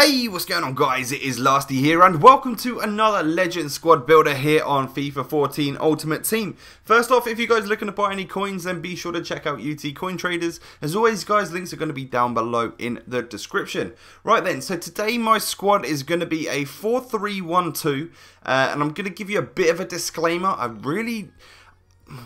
Hey, what's going on guys? It is Lasty here and welcome to another Legend Squad Builder here on FIFA 14 Ultimate Team. First off, if you guys are looking to buy any coins, then be sure to check out UT Coin Traders. As always guys, links are going to be down below in the description. Right then, so today my squad is going to be a 4-3-1-2 uh, and I'm going to give you a bit of a disclaimer. I really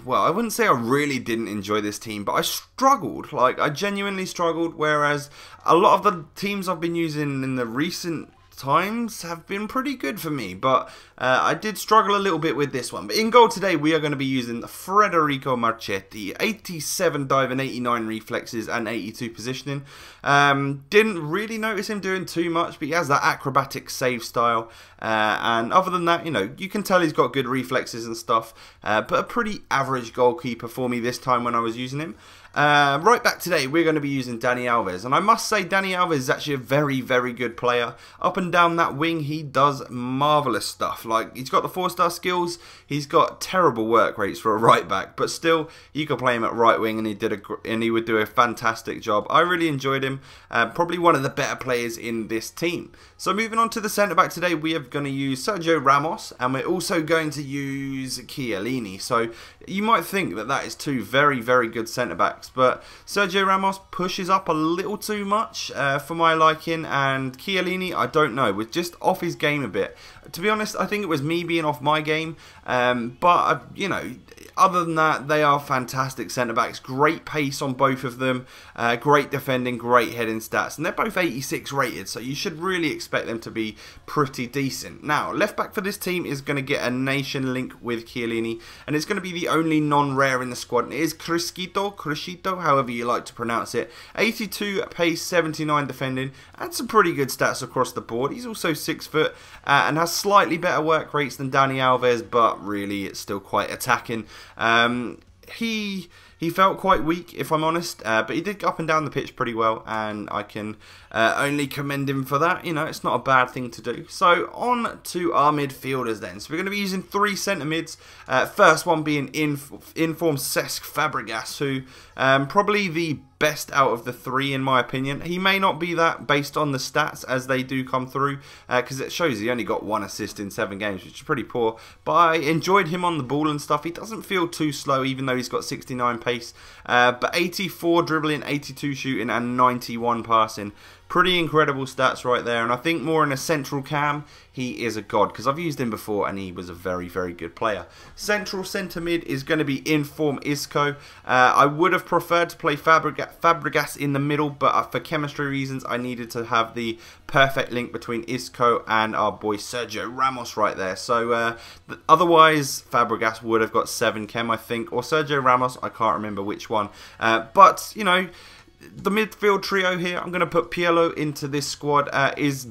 well, I wouldn't say I really didn't enjoy this team, but I struggled. Like, I genuinely struggled, whereas a lot of the teams I've been using in the recent times have been pretty good for me, but uh, I did struggle a little bit with this one. But in goal today, we are going to be using Federico Marchetti, 87 dive and 89 reflexes and 82 positioning. Um, didn't really notice him doing too much, but he has that acrobatic save style. Uh, and other than that, you know, you can tell he's got good reflexes and stuff, uh, but a pretty average goalkeeper for me this time when I was using him. Uh, right back today, we're going to be using Dani Alves. And I must say, Dani Alves is actually a very, very good player. Up and down that wing, he does marvellous stuff. Like, he's got the four-star skills. He's got terrible work rates for a right back. But still, you could play him at right wing and he did a, and he would do a fantastic job. I really enjoyed him. Uh, probably one of the better players in this team. So moving on to the centre-back today, we are going to use Sergio Ramos. And we're also going to use Chiellini. So you might think that that is two very, very good centre-backs backs. But Sergio Ramos pushes up a little too much uh, for my liking, and Chiellini, I don't know, was just off his game a bit. To be honest, I think it was me being off my game, um, but uh, you know, other than that, they are fantastic centre backs. Great pace on both of them. Uh, great defending, great heading stats. And they're both 86 rated, so you should really expect them to be pretty decent. Now, left back for this team is going to get a nation link with Chiellini. And it's going to be the only non rare in the squad. And it is Crisquito, Crisquito, however you like to pronounce it. 82 pace, 79 defending. And some pretty good stats across the board. He's also 6 foot uh, and has slightly better work rates than Dani Alves, but really it's still quite attacking. Um, he he felt quite weak, if I'm honest, uh, but he did up and down the pitch pretty well, and I can uh, only commend him for that. You know, it's not a bad thing to do. So, on to our midfielders then. So, we're going to be using three centre mids. Uh, first one being in informed Cesc Fabregas, who um, probably the best out of the three, in my opinion. He may not be that based on the stats as they do come through, because uh, it shows he only got one assist in seven games, which is pretty poor. But I enjoyed him on the ball and stuff. He doesn't feel too slow, even though he's got 69 pace. Uh, but 84 dribbling, 82 shooting, and 91 passing. Pretty incredible stats right there, and I think more in a central cam, he is a god, because I've used him before and he was a very, very good player. Central centre mid is going to be in form Isco. Uh, I would have preferred to play Fabregas, Fabregas in the middle, but uh, for chemistry reasons, I needed to have the perfect link between Isco and our boy Sergio Ramos right there. So uh, otherwise, Fabregas would have got 7 chem, I think, or Sergio Ramos, I can't remember which one. Uh, but, you know, the midfield trio here, I'm going to put Pirlo into this squad, uh, is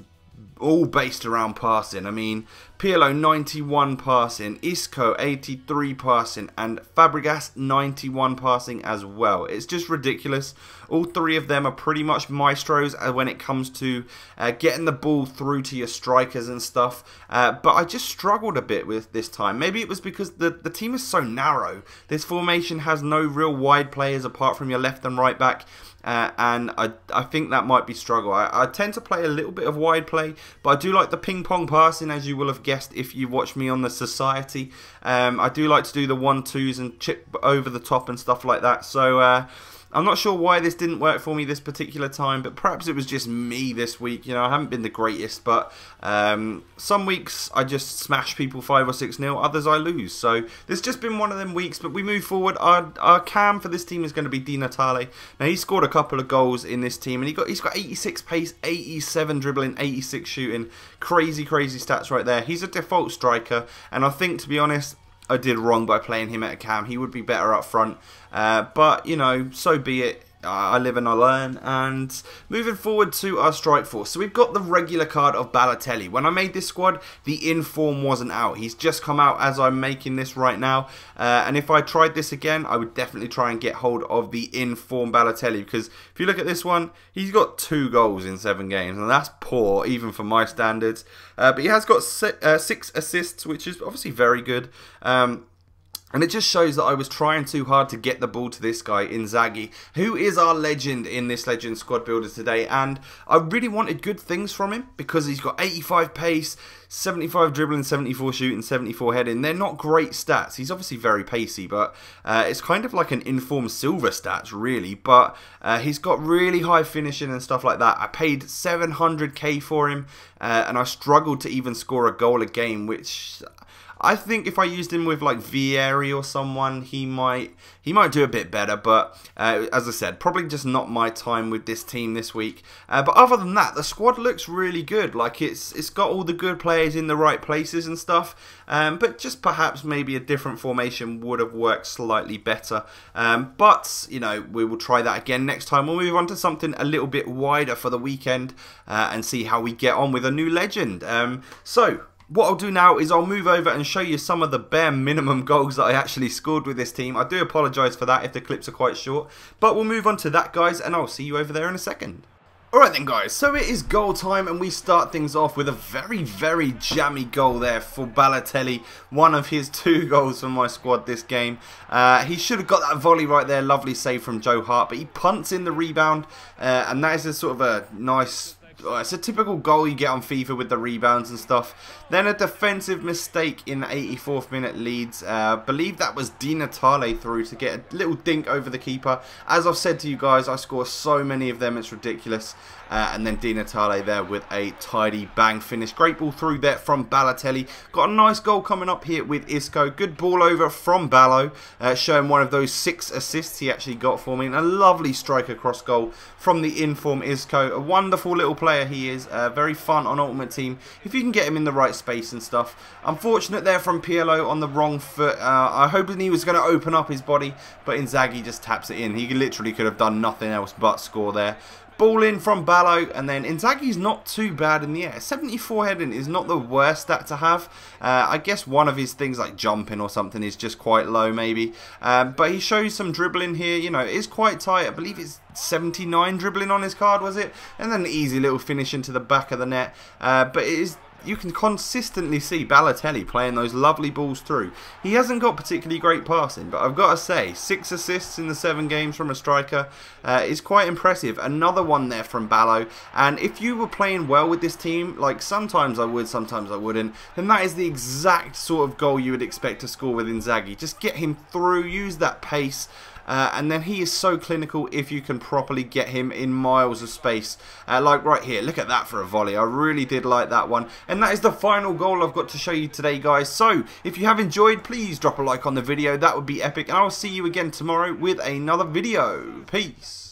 all based around passing. I mean, Pirlo 91 passing, Isco 83 passing, and Fabregas 91 passing as well. It's just ridiculous. All three of them are pretty much maestros uh, when it comes to uh, getting the ball through to your strikers and stuff. Uh, but I just struggled a bit with this time. Maybe it was because the, the team is so narrow. This formation has no real wide players apart from your left and right back. Uh, and I, I think that might be struggle. I, I tend to play a little bit of wide play, but I do like the ping pong passing, as you will have guessed if you watch me on the Society. Um, I do like to do the one twos and chip over the top and stuff like that. So uh, I'm not sure why this didn't work for me this particular time, but perhaps it was just me this week. You know, I haven't been the greatest, but um, some weeks I just smash people 5 or 6 nil, others I lose. So this just been one of them weeks, but we move forward. Our, our cam for this team is going to be Di Natale. Now, he scored a couple of goals in this team, and he got he's got 86 pace, 87 dribbling, 86 shooting. Crazy, crazy stats right there. He's a default striker, and I think, to be honest, I did wrong by playing him at a cam. He would be better up front. Uh, but, you know, so be it. I live and I learn. And moving forward to our strike force. So we've got the regular card of Balotelli. When I made this squad, the inform wasn't out. He's just come out as I'm making this right now. Uh, and if I tried this again, I would definitely try and get hold of the inform Balotelli. Because if you look at this one, he's got two goals in seven games. And that's poor, even for my standards. Uh, but he has got uh, six assists, which is obviously very good. Um, And it just shows that I was trying too hard to get the ball to this guy, Inzaghi, who is our legend in this Legend Squad Builder today. And I really wanted good things from him because he's got 85 pace, 75 dribbling, 74 shooting, 74 heading. They're not great stats. He's obviously very pacey, but uh, it's kind of like an informed silver stats, really. But uh, he's got really high finishing and stuff like that. I paid 700k for him, uh, and I struggled to even score a goal a game, which I think if I used him with like Vieri or someone, he might he might do a bit better. But uh, as I said, probably just not my time with this team this week. Uh, but other than that, the squad looks really good. Like it's it's got all the good players in the right places and stuff. Um, but just perhaps maybe a different formation would have worked slightly better. Um, but you know we will try that again next time. We'll move on to something a little bit wider for the weekend uh, and see how we get on with a new legend. Um, so what I'll do now is I'll move over and show you some of the bare minimum goals that I actually scored with this team. I do apologise for that if the clips are quite short. But we'll move on to that, guys, and I'll see you over there in a second. Alright then guys, so it is goal time and we start things off with a very, very jammy goal there for Balotelli. One of his two goals for my squad this game. Uh, he should have got that volley right there, lovely save from Joe Hart, but he punts in the rebound uh, and that is a sort of a nice uh, it's a typical goal you get on FIFA with the rebounds and stuff. Then a defensive mistake in the 84th minute leads. Uh, believe that was Di Natale through to get a little dink over the keeper. As I've said to you guys, I score so many of them, it's ridiculous. Uh, and then Di Natale there with a tidy bang finish. Great ball through there from Balotelli. Got a nice goal coming up here with Isco. Good ball over from Ballo, uh, showing one of those six assists he actually got for me. And a lovely striker cross goal from the inform Isco. A wonderful little player he is. Uh, very fun on Ultimate Team if you can get him in the right space and stuff. Unfortunate there from Pirlo on the wrong foot. Uh, I hoping he was going to open up his body, but Inzaghi just taps it in. He literally could have done nothing else but score there. Ball in from Ballo, and then Inzaghi's not too bad in the air. 74 heading is not the worst stat to have. Uh, I guess one of his things like jumping or something is just quite low maybe. Um, but he shows some dribbling here, you know, it is quite tight. I believe it's 79 dribbling on his card, was it? And then an easy little finish into the back of the net. Uh, but it is you can consistently see Balotelli playing those lovely balls through. He hasn't got particularly great passing, but I've got to say, six assists in the seven games from a striker uh, is quite impressive. Another one there from Ballo, and if you were playing well with this team, like sometimes I would, sometimes I wouldn't, then that is the exact sort of goal you would expect to score with Inzaghi. Just get him through, use that pace, uh, and then he is so clinical if you can properly get him in miles of space. Uh, like right here, look at that for a volley. I really did like that one. And that is the final goal I've got to show you today, guys. So, if you have enjoyed, please drop a like on the video. That would be epic. And I will see you again tomorrow with another video. Peace.